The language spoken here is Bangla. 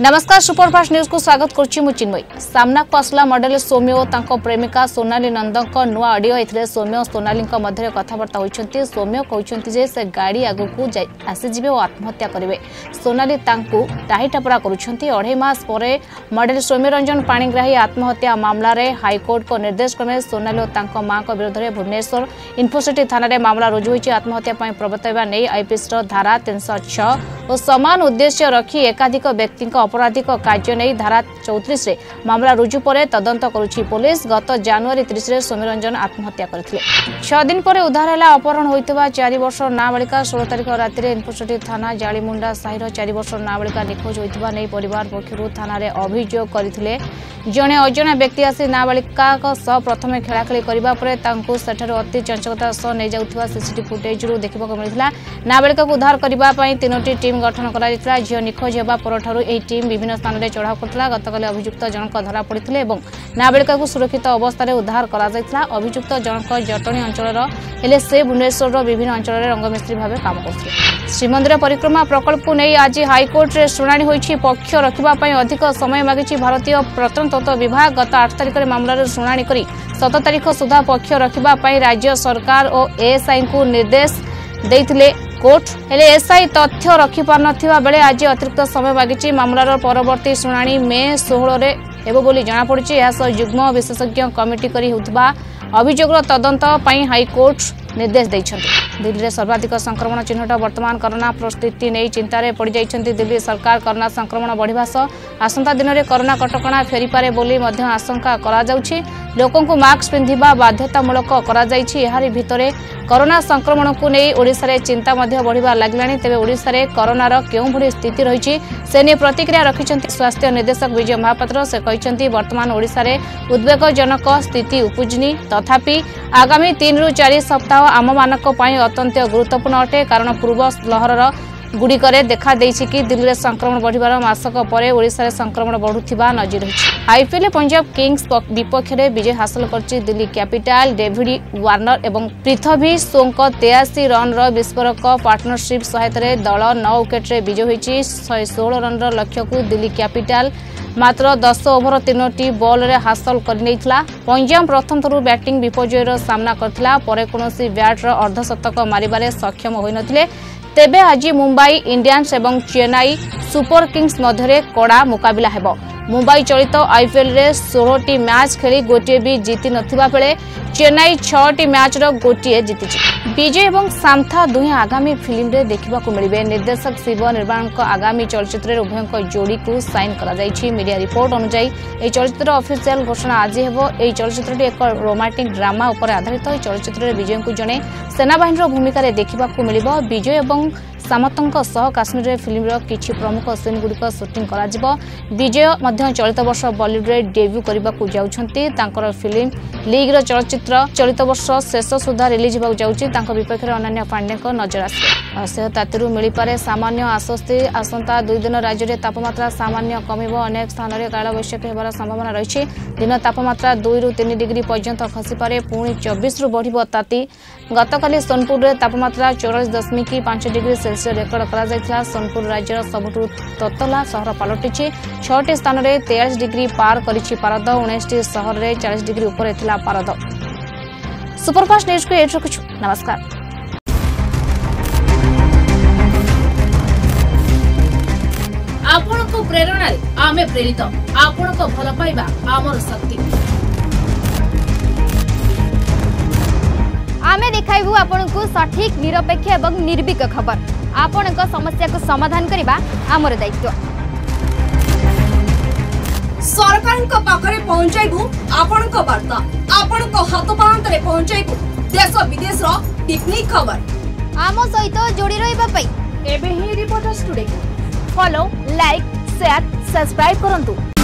नमस्कार सुपरफास्ट न्यूज को स्वागत करुच्ची मु चिन्मयी आसला मडेल सौम्य और प्रेमिका सोनाली नंदों नुआ अडियो ए सौम्य सोनाली मध्य कथबार्ता होती सौम्य कहते से गाड़ी आगक आसीजे और आत्महत्या करेंगे सोनाली टाहीटापरा करुँचई पर मडेल सौम्य रंजन पाणीग्राही आत्महत्या मामलें हाइकोर्ट निर्देश क्रमे सोनाली और माँ विरोध में भुवनेश्वर इनफोसीटी थाना मामला रुजु होती आत्महत्या प्रवर्तवा नहीं आईपीसी धारा तीन सौ छः ও সমান উদ্দেশ্য রক্ষি একাধিক ব্যক্তি অপরাধিক কার্য নিয়ে ধারা চৌত্রিশে মামলা রুজু পরে তদন্ত করুছি পুলিশ গত জানুয়ারি ত্রিশে সৌম্যরঞ্জন আত্মহত্যা করে ছদিন পরে উদ্ধার হল অপহরণ হয়ে চারি বর্ষ নাবালিকা ষোল তারিখ রাতে ইনফোসিটি থানা জাড়িমুন্ডা সাহির চারি বর্ষ নাবালিকা নিখোঁজ হয়ে নেই পরিবার পক্ষ থানার অভিযোগ করে জনে অজনা ব্যক্তি আসি নাবালিকা সহ প্রথমে খেলাখেলি করা পরে তাঁকু সেঠার অতি চঞ্চকতার সহ নিয়ে যাওয়া সিসিটি ফুটেজ দেখা মিলে নাবালিকা উদ্ধার করা তিনোটি টিম ଟିମ୍ ଗଠନ କରାଯାଇଥିଲା ଝିଅ ନିଖୋଜ ହେବା ପରଠାରୁ ଏହି ଟିମ୍ ବିଭିନ୍ନ ସ୍ଥାନରେ ଚଢ଼ାଉ କରିଥିଲା ଗତକାଲି ଅଭିଯୁକ୍ତ ଜଣକ ଧରାପଡ଼ିଥିଲେ ଏବଂ ନାବାଳିକାକୁ ସୁରକ୍ଷିତ ଅବସ୍ଥାରେ ଉଦ୍ଧାର କରାଯାଇଥିଲା ଅଭିଯୁକ୍ତ ଜଣକ ଜଟଣୀ ଅଞ୍ଚଳର ହେଲେ ସେ ଭୁବନେଶ୍ୱରର ବିଭିନ୍ନ ଅଞ୍ଚଳରେ ରଙ୍ଗମିସ୍ତ୍ରୀ ଭାବେ କାମ କରୁଥିଲେ ଶ୍ରୀମନ୍ଦିର ପରିକ୍ରମା ପ୍ରକଳ୍ପକୁ ନେଇ ଆଜି ହାଇକୋର୍ଟରେ ଶୁଣାଣି ହୋଇଛି ପକ୍ଷ ରଖିବା ପାଇଁ ଅଧିକ ସମୟ ମାଗିଛି ଭାରତୀୟ ପ୍ରତ୍ନତତ୍ତ୍ୱ ବିଭାଗ ଗତ ଆଠ ତାରିଖରେ ମାମଲାର ଶୁଣାଣି କରି ସତ ତାରିଖ ସୁଦ୍ଧା ପକ୍ଷ ରଖିବା ପାଇଁ ରାଜ୍ୟ ସରକାର ଓ ଏଏସ୍ଆଇଙ୍କୁ ନିର୍ଦ୍ଦେଶ ଦେଇଥିଲେ କୋର୍ଟ ହେଲେ ଏସ୍ଆଇ ତଥ୍ୟ ରଖିପାରୁନଥିବା ବେଳେ ଆଜି ଅତିରିକ୍ତ ସମୟ ମାଗିଛି ମାମଲାର ପରବର୍ତ୍ତୀ ଶୁଣାଣି ମେ ଷୋହଳରେ ହେବ ବୋଲି ଜଣାପଡ଼ିଛି ଏହାସହ ଯୁଗ୍ମ ବିଶେଷଜ୍ଞ କମିଟି କରି ହେଉଥିବା ଅଭିଯୋଗର ତଦନ୍ତ ପାଇଁ ହାଇକୋର୍ଟ ନିର୍ଦ୍ଦେଶ ଦେଇଛନ୍ତି ଦିଲ୍ଲୀରେ ସର୍ବାଧିକ ସଂକ୍ରମଣ ଚିହ୍ନଟ ବର୍ତ୍ତମାନ କରୋନା ପରିସ୍ଥିତି ନେଇ ଚିନ୍ତାରେ ପଡ଼ିଯାଇଛନ୍ତି ଦିଲ୍ଲୀ ସରକାର କରୋନା ସଂକ୍ରମଣ ବଢ଼ିବା ସହ ଆସନ୍ତା ଦିନରେ କରୋନା କଟକଣା ଫେରିପାରେ ବୋଲି ମଧ୍ୟ ଆଶଙ୍କା କରାଯାଉଛି ଲୋକଙ୍କୁ ମାସ୍କ ପିନ୍ଧିବା ବାଧ୍ୟତାମୂଳକ କରାଯାଇଛି ଏହାରି ଭିତରେ କରୋନା ସଂକ୍ରମଣକୁ ନେଇ ଓଡ଼ିଶାରେ ଚିନ୍ତା ମଧ୍ୟ ବଢ଼ିବା ଲାଗିଲାଣି ତେବେ ଓଡ଼ିଶାରେ କରୋନାର କେଉଁଭଳି ସ୍ଥିତି ରହିଛି ସେ ନେଇ ପ୍ରତିକ୍ରିୟା ରଖିଛନ୍ତି ସ୍ୱାସ୍ଥ୍ୟ ନିର୍ଦ୍ଦେଶକ ବିଜୟ ମହାପାତ୍ର ସେ କହିଛନ୍ତି ବର୍ତ୍ତମାନ ଓଡ଼ିଶାରେ ଉଦ୍ବେଗଜନକ ସ୍ଥିତି ଉପୁଜିନି ତଥାପି ଆଗାମୀ ତିନିରୁ ଚାରି ସପ୍ତାହ ଆମମାନଙ୍କ ପାଇଁ ଅତ୍ୟନ୍ତ ଗୁରୁତ୍ୱପୂର୍ଣ୍ଣ ଅଟେ କାରଣ ପୂର୍ବ ଲହରର ଗୁଡ଼ିକରେ ଦେଖାଦେଇଛି କି ଦିଲ୍ଲୀରେ ସଂକ୍ରମଣ ବଢ଼ିବାର ମାସକ ପରେ ଓଡ଼ିଶାରେ ସଂକ୍ରମଣ ବଢ଼ୁଥିବା ନଜିର ରହିଛି ଆଇପିଏଲ୍ରେ ପଞ୍ଜାବ କିଙ୍ଗସ୍ ବିପକ୍ଷରେ ବିଜୟ ହାସଲ କରିଛି ଦିଲ୍ଲୀ କ୍ୟାପିଟାଲ ଡେଭିଡ୍ ୱାର୍ଣ୍ଣର ଏବଂ ପ୍ରିଥଭି ସୋଙ୍କ ତେୟାଅଶୀ ରନ୍ର ବିସ୍ଫୋରକ ପାର୍ଟନରସିପ୍ ସହାୟତାରେ ଦଳ ନଅ ୱିକେଟ୍ରେ ବିଜୟ ହୋଇଛି ଶହେ ଷୋହଳ ରନ୍ର ଲକ୍ଷ୍ୟକୁ ଦିଲ୍ଲୀ କ୍ୟାପିଟାଲ মাত্র দশ ওভর তিনোটি বলরে হাসল করে নিয়েছিল পঞ্জাব প্রথম থর ব্যাটিং বিপর্যয়ের সামনা করে পরে কৌশি ব্যাটর অর্ধশতক মারিবার সক্ষম হয়ে নথিলে তেবে আজি মুম্বাই ইন্ডিয়ান্স এবং চেন্নাই সুপর কিংস মধ্যে কড়া মোকাবিলা হব ମୁମ୍ବାଇ ଚଳିତ ଆଇପିଏଲ୍ରେ ଷୋହଳଟି ମ୍ୟାଚ୍ ଖେଳି ଗୋଟିଏ ବି ଜିତି ନଥିବା ବେଳେ ଚେନ୍ନାଇ ଛଅଟି ମ୍ୟାଚ୍ର ଗୋଟିଏ ଜିତିଛି ବିଜୟ ଏବଂ ସାନ୍ଥା ଦୁହେଁ ଆଗାମୀ ଫିଲ୍ମରେ ଦେଖିବାକୁ ମିଳିବେ ନିର୍ଦ୍ଦେଶକ ଶିବ ନିର୍ବାଣଙ୍କ ଆଗାମୀ ଚଳଚ୍ଚିତ୍ରରେ ଉଭୟଙ୍କ ଯୋଡ଼ିକୁ ସାଇନ୍ କରାଯାଇଛି ମିଡିଆ ରିପୋର୍ଟ ଅନୁଯାୟୀ ଏହି ଚଳଚ୍ଚିତ୍ରର ଅଫିସିଆଲ୍ ଘୋଷଣା ଆଜି ହେବ ଏହି ଚଳଚ୍ଚିତ୍ରଟି ଏକ ରୋମାଣ୍ଟିକ୍ ଡ୍ରାମା ଉପରେ ଆଧାରିତ ଏହି ଚଳଚ୍ଚିତ୍ରରେ ବିଜୟଙ୍କୁ ଜଣେ ସେନାବାହିନୀର ଭୂମିକାରେ ଦେଖିବାକୁ ମିଳିବ ବିଜୟ ଏବଂ ସାମନ୍ତଙ୍କ ସହ କାଶ୍ମୀରରେ ଫିଲ୍ମର କିଛି ପ୍ରମୁଖ ସିନ୍ଗୁଡ଼ିକ ସୁଟିଂ କରାଯିବ ବିଜୟ ମଧ୍ୟ ଚଳିତ ବର୍ଷ ବଲିଉଡରେ ଡେବ୍ୟୁ କରିବାକୁ ଯାଉଛନ୍ତି ତାଙ୍କର ଫିଲ୍ମ ଲିଗ୍ର ଚଳଚ୍ଚିତ୍ର ଚଳିତ ବର୍ଷ ଶେଷ ସୁଦ୍ଧା ରିଲିଜ୍ ହେବାକୁ ଯାଉଛି ତାଙ୍କ ବିପକ୍ଷରେ ଅନନ୍ୟା ପାଣ୍ଡେଙ୍କ ନଜର ଆସିବ ଅସହ୍ୟ ତାତିରୁ ମିଳିପାରେ ସାମାନ୍ୟ ଆଶ୍ୱସ୍ତି ଆସନ୍ତା ଦୁଇ ଦିନ ରାଜ୍ୟରେ ତାପମାତ୍ରା ସାମାନ୍ୟ କମିବ ଅନେକ ସ୍ଥାନରେ କାଳବୈଶାଖୀ ହେବାର ସମ୍ଭାବନା ରହିଛି ଦିନ ତାପମାତ୍ରା ଦୁଇରୁ ତିନି ଡିଗ୍ରୀ ପର୍ଯ୍ୟନ୍ତ ଖସିପାରେ ପୁଣି ଚବିଶରୁ ବଢ଼ିବ ତାତି ଗତକାଲି ସୋନପୁରରେ ତାପମାତ୍ରା ଚଉରାଳିଶ ଦଶମିକ ପାଞ୍ଚ ଡିଗ୍ରୀ ସେଲସିୟସ୍ ଶୀର୍ଷ ରେକର୍ଡ କରାଯାଇଥିଲା ସୋନପୁର ରାଜ୍ୟର ସବୁଠୁ ତତଲା ସହର ପାଲଟିଛି ଛଅଟି ସ୍ଥାନରେ ତେୟାଳିଶ ଡିଗ୍ରୀ ପାର କରିଛି ପାରଦ ଉଣେଇଶଟି ସହରରେ ଚାଳିଶ ଡିଗ୍ରୀ ଉପରେ ଥିଲା ପାରଦ ସୁପରଫାଷ୍ଟ ନ୍ୟୁଜ୍କୁ ଏଠି ରଖୁଛୁ ନମସ୍କାର ଆପଣଙ୍କ ପ୍ରେରଣାରେ ଆମେ ପ୍ରେରିତ ଆପଣଙ୍କ ଭଲ ପାଇବା ଆମର ଶକ୍ତି আমি দেখাইবু আপনার সঠিক নিরপেক্ষ এবং নির্ভীক খবর আপনার সমস্যা সমাধান করা আমার দায়িত্ব সরকার পাখে পৌঁছাইবু আপনার বার্তা আপনার হাত পাহান্তরে পৌঁছাইবু দেশ বিদেশর পিকনিক খবর আম সহিত যোড়ি রহবা এবে হি reporters today follow like share subscribe করন্তু